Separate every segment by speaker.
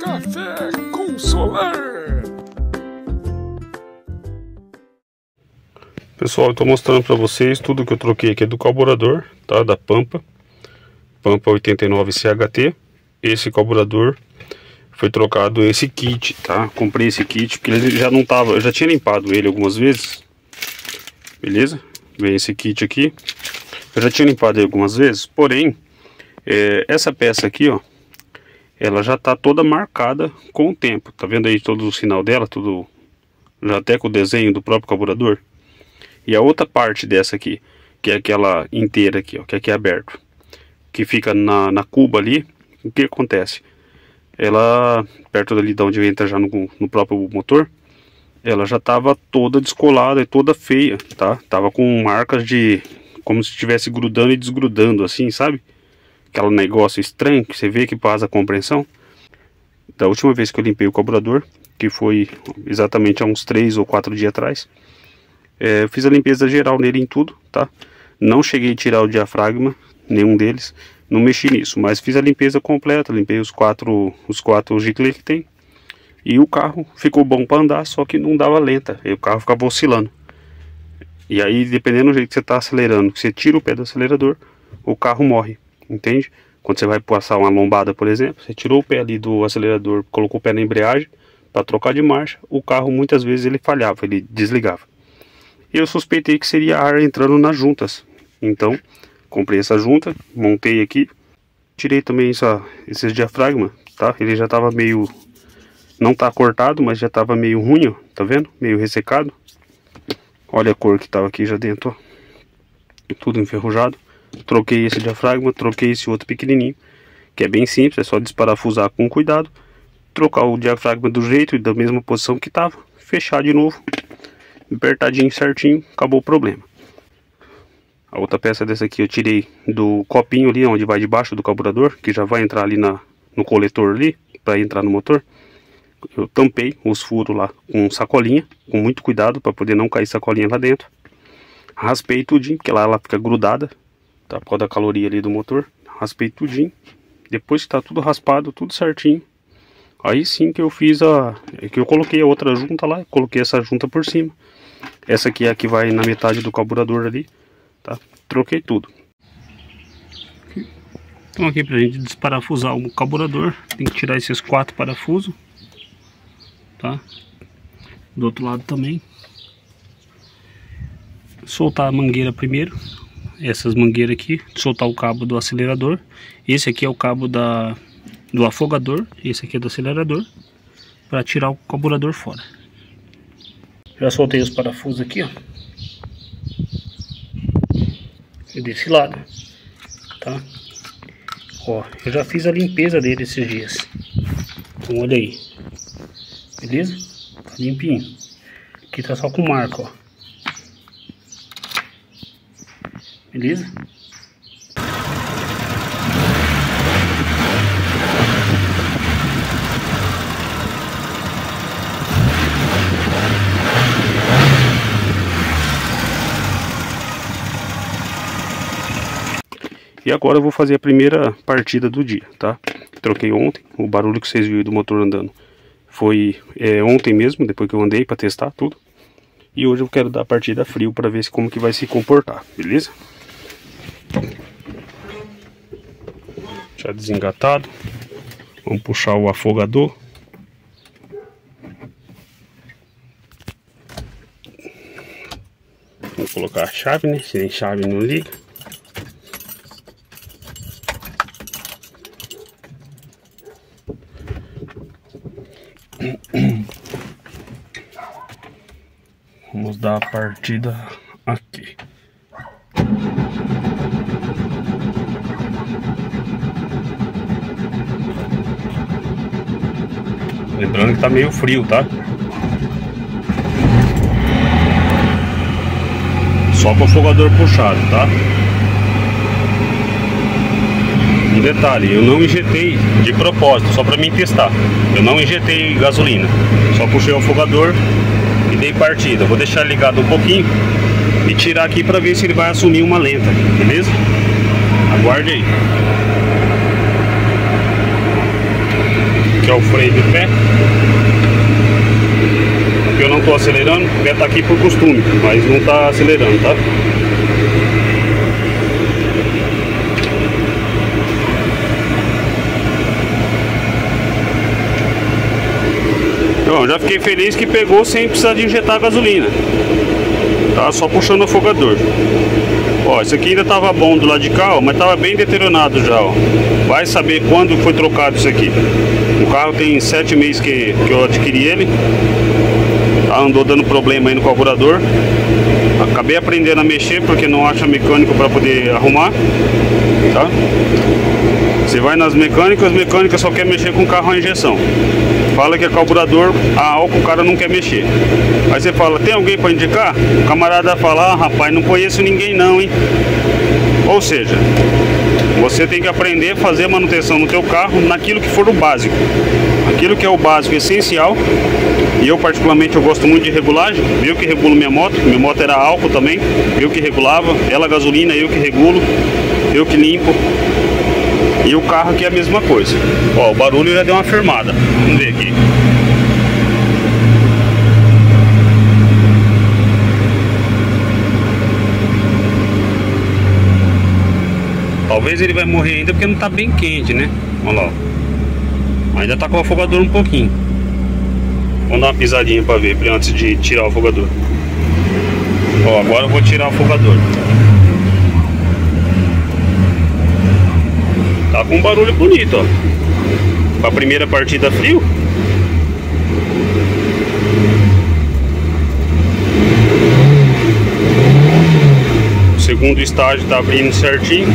Speaker 1: Café com Solar.
Speaker 2: Pessoal, eu estou mostrando para vocês tudo que eu troquei aqui do carburador, tá? Da Pampa. Pampa 89 CHT. Esse carburador foi trocado esse kit, tá? Comprei esse kit porque ele já não tava, eu já tinha limpado ele algumas vezes. Beleza? Vem esse kit aqui. Eu já tinha limpado ele algumas vezes, porém, é, essa peça aqui, ó, ela já tá toda marcada com o tempo. Tá vendo aí todo o sinal dela, tudo já até com o desenho do próprio carburador. E a outra parte dessa aqui, que é aquela inteira aqui, ó, que aqui é aberto, que fica na, na cuba ali, o que acontece? Ela, perto dali de onde entra já no, no próprio motor, ela já estava toda descolada e toda feia, tá? Tava com marcas de, como se estivesse grudando e desgrudando assim, sabe? Aquele negócio estranho que você vê que passa a compreensão. Da última vez que eu limpei o carburador, que foi exatamente há uns 3 ou 4 dias atrás, é, fiz a limpeza geral nele em tudo, tá? Não cheguei a tirar o diafragma, nenhum deles, não mexi nisso, mas fiz a limpeza completa, limpei os quatro, os quatro giclês que tem. E o carro ficou bom para andar, só que não dava lenta, e o carro ficava oscilando. E aí, dependendo do jeito que você está acelerando, que você tira o pé do acelerador, o carro morre, entende? Quando você vai passar uma lombada, por exemplo, você tirou o pé ali do acelerador, colocou o pé na embreagem para trocar de marcha, o carro muitas vezes ele falhava, ele desligava. Eu suspeitei que seria ar entrando nas juntas. Então, comprei essa junta, montei aqui, tirei também essa, esses diafragma, tá? Ele já estava meio, não tá cortado, mas já estava meio ruim, ó, tá vendo? Meio ressecado. Olha a cor que estava aqui já dentro, ó. Tudo enferrujado. Troquei esse diafragma, troquei esse outro pequenininho, que é bem simples, é só desparafusar com cuidado, trocar o diafragma do jeito e da mesma posição que estava, fechar de novo apertadinho certinho, acabou o problema. A outra peça dessa aqui eu tirei do copinho ali, onde vai debaixo do carburador, que já vai entrar ali na, no coletor ali, para entrar no motor. Eu tampei os furos lá com sacolinha, com muito cuidado, para poder não cair sacolinha lá dentro. Raspei tudinho, porque lá ela fica grudada, tá? Por causa da caloria ali do motor. Raspei tudinho. Depois que tá tudo raspado, tudo certinho. Aí sim que eu fiz a... que eu coloquei a outra junta lá, coloquei essa junta por cima. Essa aqui é a que vai na metade do carburador ali, tá? Troquei tudo. Então aqui pra gente desparafusar o carburador, tem que tirar esses quatro parafusos, tá? Do outro lado também. Soltar a mangueira primeiro, essas mangueiras aqui, soltar o cabo do acelerador. Esse aqui é o cabo da, do afogador, esse aqui é do acelerador, para tirar o carburador fora. Já soltei os parafusos aqui, ó. E desse lado, tá? Ó, eu já fiz a limpeza dele esses dias. Então olha aí. Beleza? Tá limpinho. Aqui tá só com marca, ó. Beleza? E agora eu vou fazer a primeira partida do dia, tá? Troquei ontem, o barulho que vocês viram do motor andando foi é, ontem mesmo, depois que eu andei para testar tudo. E hoje eu quero dar a partida frio para ver como que vai se comportar, beleza? Já desengatado. Vamos puxar o afogador. Vou colocar a chave, né? Sem chave não liga. Vamos dar a partida aqui. Lembrando que tá meio frio, tá? Só com o afogador puxado, tá? Um detalhe, eu não injetei de propósito, só para mim testar. Eu não injetei gasolina, só puxei o afogador e dei partida. Vou deixar ligado um pouquinho e tirar aqui para ver se ele vai assumir uma lenta, beleza? Aguarde aí. que é o freio de pé. Estou acelerando, o pé tá aqui por costume, mas não está acelerando, tá? Então, já fiquei feliz que pegou sem precisar de injetar gasolina. Tá só puxando o afogador. Ó, esse aqui ainda tava bom do lado de cá, ó, mas tava bem deteriorado já, ó. Vai saber quando foi trocado isso aqui. O carro tem sete meses que, que eu adquiri ele. Andou dando problema aí no carburador. Acabei aprendendo a mexer porque não acha mecânico para poder arrumar. Tá? Você vai nas mecânicas, as mecânicas só quer mexer com carro a injeção. Fala que é carburador, a álcool o cara não quer mexer. Aí você fala, tem alguém para indicar? O camarada fala, ah, rapaz, não conheço ninguém não, hein? Ou seja, você tem que aprender a fazer manutenção no teu carro naquilo que for o básico. Aquilo que é o básico essencial. E eu particularmente eu gosto muito de regulagem. Eu que regulo minha moto. Minha moto era álcool também. Eu que regulava. Ela gasolina, eu que regulo. Eu que limpo. E o carro aqui é a mesma coisa. Ó, o barulho já deu uma firmada. Vamos ver aqui. Talvez ele vai morrer ainda porque não tá bem quente, né? Olha lá. Ainda tá com o afogador um pouquinho. Vamos dar uma pisadinha pra ver antes de tirar o afogador. Ó, agora eu vou tirar o afogador. Tá com um barulho bonito, ó. Pra primeira partida frio. O segundo estágio tá abrindo certinho.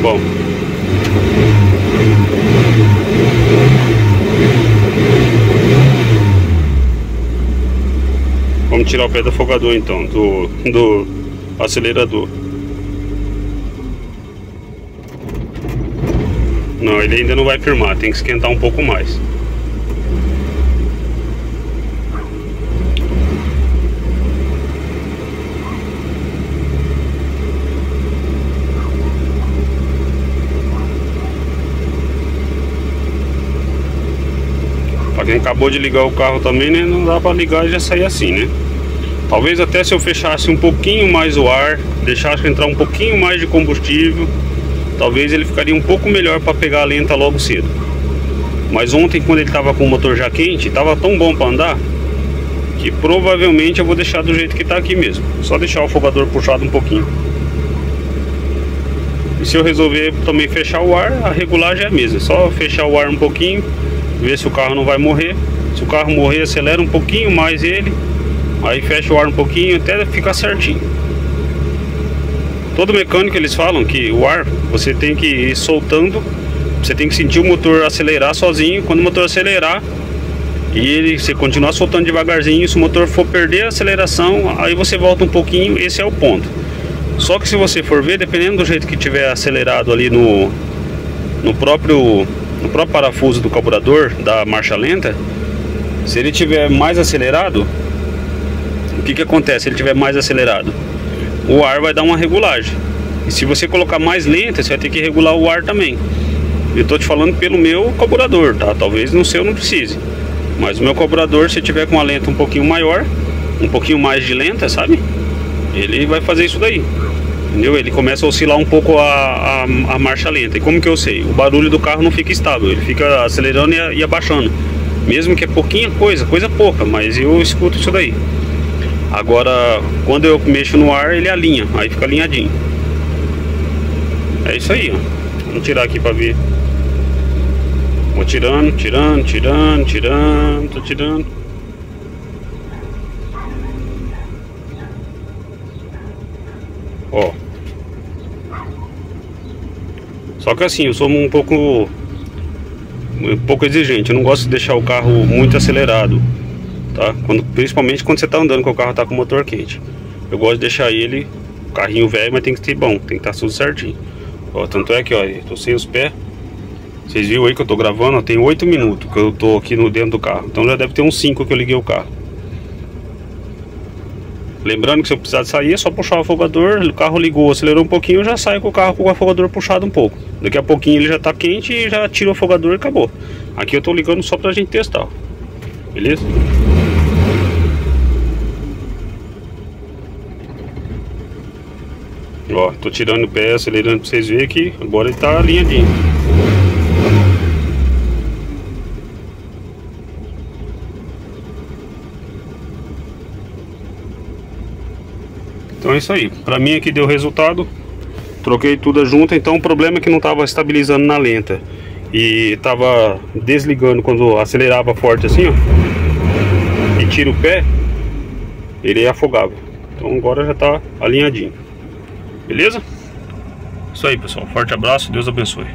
Speaker 2: Bom. Vamos tirar o pé do afogador então, do, do acelerador. Não, ele ainda não vai firmar, tem que esquentar um pouco mais. Pra quem acabou de ligar o carro também, né? Não dá pra ligar e já sair assim, né? Talvez até se eu fechasse um pouquinho mais o ar, deixasse entrar um pouquinho mais de combustível talvez ele ficaria um pouco melhor para pegar a lenta logo cedo. Mas ontem quando ele estava com o motor já quente, estava tão bom para andar que provavelmente eu vou deixar do jeito que está aqui mesmo. Só deixar o afogador puxado um pouquinho. E se eu resolver também fechar o ar, a regulagem é a mesma. Só fechar o ar um pouquinho, ver se o carro não vai morrer. Se o carro morrer, acelera um pouquinho mais ele. Aí fecha o ar um pouquinho até ficar certinho. Todo mecânico eles falam que o ar você tem que ir soltando, você tem que sentir o motor acelerar sozinho. Quando o motor acelerar e ele você continuar soltando devagarzinho, se o motor for perder a aceleração, aí você volta um pouquinho. Esse é o ponto. Só que se você for ver, dependendo do jeito que tiver acelerado ali no no próprio no próprio parafuso do carburador da marcha lenta, se ele tiver mais acelerado, que que acontece? Se ele tiver mais acelerado, o ar vai dar uma regulagem. E se você colocar mais lenta, você vai ter que regular o ar também. Eu estou te falando pelo meu carburador, tá? Talvez no seu não precise. Mas o meu carburador, se tiver com uma lenta um pouquinho maior, um pouquinho mais de lenta, sabe? Ele vai fazer isso daí. Entendeu? Ele começa a oscilar um pouco a, a, a marcha lenta. E como que eu sei? O barulho do carro não fica estável, ele fica acelerando e, e abaixando. Mesmo que é pouquinha coisa, coisa pouca, mas eu escuto isso daí. Agora, quando eu mexo no ar, ele alinha, aí fica alinhadinho. É isso aí, ó. Vamos tirar aqui pra ver. Vou tirando, tirando, tirando, tirando, tô tirando. Ó. Só que assim, eu sou um pouco um pouco exigente, eu não gosto de deixar o carro muito acelerado tá? Quando, principalmente quando você está andando com o carro tá com o motor quente. Eu gosto de deixar ele, carrinho velho, mas tem que ser bom, tem que estar tá tudo certinho. Ó, tanto é que, ó, eu tô sem os pés. Vocês viram aí que eu tô gravando, ó, tem 8 minutos que eu tô aqui no dentro do carro. Então já deve ter uns 5 que eu liguei o carro. Lembrando que se eu precisar sair é só puxar o afogador, o carro ligou, acelerou um pouquinho, já sai com o carro com o afogador puxado um pouco. Daqui a pouquinho ele já está quente e já tira o afogador e acabou. Aqui eu estou ligando só para a gente testar, beleza? Ó, tô tirando o pé, acelerando para vocês verem que agora ele tá alinhadinho. Então é isso aí. Pra mim aqui deu resultado. Troquei tudo junto, então o problema é que não tava estabilizando na lenta. E tava desligando quando acelerava forte assim, ó. E tira o pé, ele afogava. Então agora já tá alinhadinho. Beleza? Isso aí, pessoal. Forte abraço. Deus abençoe.